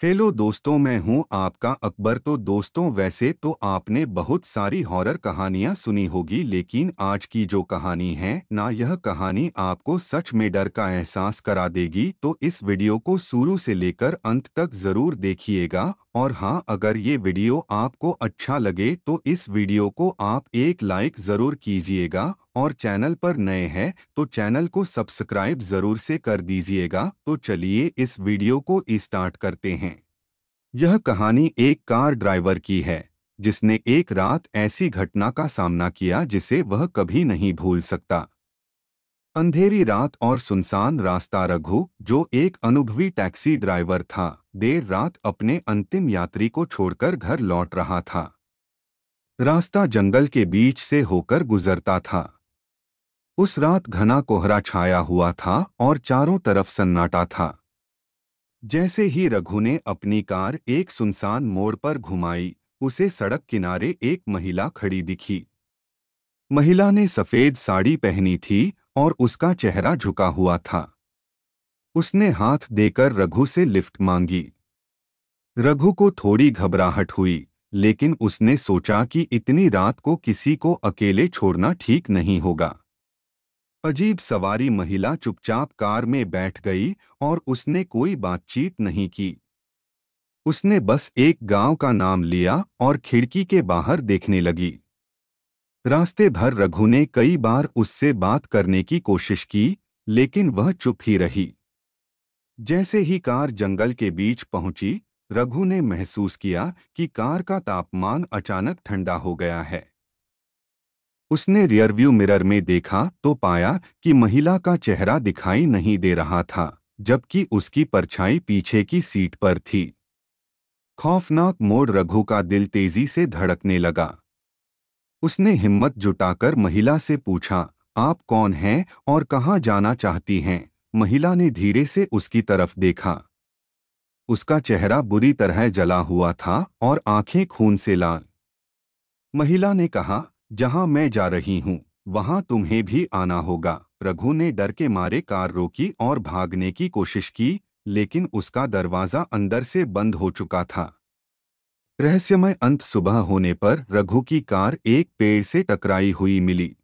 Hello दोस्तों, मैं हूँ आपका अकबर। तो दोस्तों, वैसे तो आपने बहुत सारी हॉरर कहानियाँ सुनी होगी, लेकिन आज की जो कहानी है, ना यह कहानी आपको सच में डर का एहसास करा देगी। तो इस वीडियो को शुरू से लेकर अंत तक ज़रूर देखिएगा और हाँ अगर ये वीडियो आपको अच्छा लगे तो इस वीडियो को आप एक लाइक ज़रूर कीजिएगा, और चैनल पर नए हैं तो चैनल को सब्सक्राइब ज़रूर से कर दीजिएगा। तो चलिए इस वीडियो को स्टार्ट करते हैं। यह कहानी एक कार ड्राइवर की है, जिसने एक रात ऐसी घटना का सामना किया जिसे वह कभी नहीं भूल सकता। अंधेरी रात और सुनसान रास्ता रघु, जो एक अनुभवी टैक्सी ड्राइवर था, देर रात अपने अंतिम यात्री को छोड़कर घर लौट रहा था। रास्ता जंगल के बीच से होकर गुजरता था। उस रात घना कोहरा छाया हुआ था और चारों तरफ़ सन्नाटा था। जैसे ही रघु ने अपनी कार एक सुनसान मोड़ पर घुमाई, उसे सड़क किनारे एक महिला खड़ी दिखी। महिला ने सफ़ेद साड़ी पहनी थी और उसका चेहरा झुका हुआ था। उसने हाथ देकर रघु से लिफ्ट मांगी। रघु को थोड़ी घबराहट हुई, लेकिन उसने सोचा कि इतनी रात को किसी को अकेले छोड़ना ठीक नहीं होगा। अजीब सवारी महिला चुपचाप कार में बैठ गई और उसने कोई बातचीत नहीं की। उसने बस एक गाँव का नाम लिया और खिड़की के बाहर देखने लगी। रास्ते भर रघु ने कई बार उससे बात करने की कोशिश की, लेकिन वह चुप ही रही। जैसे ही कार जंगल के बीच पहुँची, रघु ने महसूस किया कि कार का तापमान अचानक ठंडा हो गया है। उसने रियरव्यू मिरर में देखा तो पाया कि महिला का चेहरा दिखाई नहीं दे रहा था, जबकि उसकी परछाई पीछे की सीट पर थी। खौफनाक मोड़ रघु का दिल तेज़ी से धड़कने लगा। उसने हिम्मत जुटाकर महिला से पूछा, आप कौन हैं और कहाँ जाना चाहती हैं? महिला ने धीरे से उसकी तरफ़ देखा। उसका चेहरा बुरी तरह जला हुआ था और आँखें खून से लाल। महिला ने कहा, जहाँ मैं जा रही हूँ, वहाँ तुम्हें भी आना होगा। रघु ने डर के मारे कार रोकी और भागने की कोशिश की, लेकिन उसका दरवाज़ा अंदर से बंद हो चुका था। रहस्यमय अंत सुबह होने पर रघु की कार एक पेड़ से टकराई हुई मिली।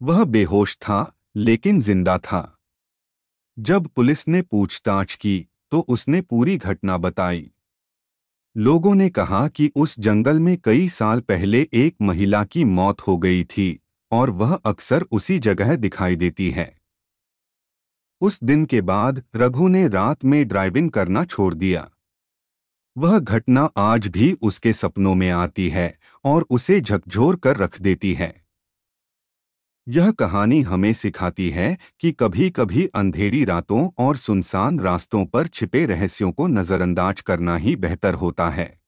वह बेहोश था, लेकिन ज़िंदा था। जब पुलिस ने पूछताछ की तो उसने पूरी घटना बताई। लोगों ने कहा कि उस जंगल में कई साल पहले एक महिला की मौत हो गई थी, और वह अक्सर उसी जगह दिखाई देती है। उस दिन के बाद रघु ने रात में ड्राइविंग करना छोड़ दिया। वह घटना आज भी उसके सपनों में आती है और उसे झकझोर कर रख देती है। यह कहानी हमें सिखाती है कि कभी कभी अंधेरी रातों और सुनसान रास्तों पर छिपे रहस्यों को नजरअंदाज करना ही बेहतर होता है।